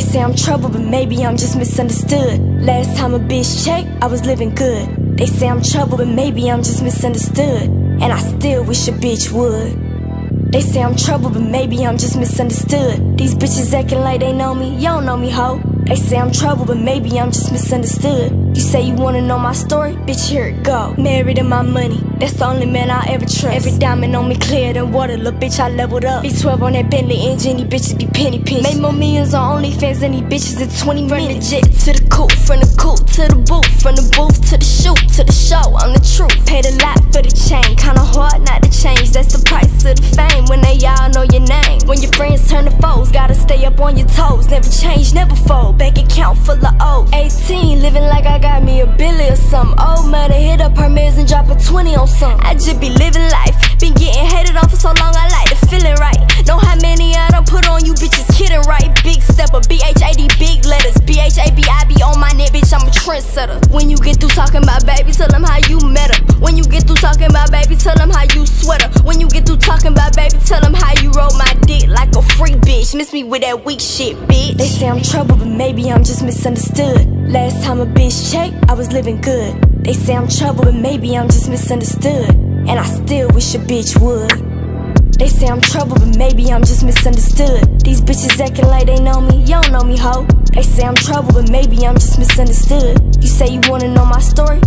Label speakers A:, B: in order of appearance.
A: say I'm trouble, but maybe I'm just misunderstood. Last time a bitch checked, I was living good. They say I'm trouble, but maybe I'm just misunderstood. And I still wish a bitch would. They say I'm trouble, but maybe I'm just misunderstood. These bitches acting like they know me, don't know me, ho. They say I'm trouble, but maybe I'm just misunderstood. You say you wanna know my story? Bitch, here it go. Married to my money, that's the only man I ever trust. Every diamond on me clear than water, little bitch, I leveled up. B12 on that Bentley engine, these bitches be penny pinch. Made more millions on OnlyFans than these bitches in 20 minutes. Run the jet to the coupe, from the coupe to the booth, from the booth to the shoot, to the show, I'm the on your toes. Never change, never fold, bank account full of O's. 18, living like I got me a billy or something. Old mother hit up her meds and drop a 20 on some. I just be living life. Been getting hated on for so long, I like the feeling right. Know how many I done put on you bitches kidding right. Big stepper, B-H-A-D, big letters. B-H-A-B, I be on my neck, bitch, I'm a trendsetter. When you get through talking about baby, tell them how you met her. When you get through talking about baby, tell them how you sweater. When you get through talking about baby, tell them how you roll my dick like a free bitch. Miss me with that weak shit, bitch. They say I'm trouble, but maybe I'm just misunderstood. Last time a bitch checked, I was living good. They say I'm trouble, but maybe I'm just misunderstood. And I still wish a bitch would. They say I'm trouble, but maybe I'm just misunderstood. These bitches acting like they know me, don't know me, ho. They say I'm trouble, but maybe I'm just misunderstood. You say you wanna know my story?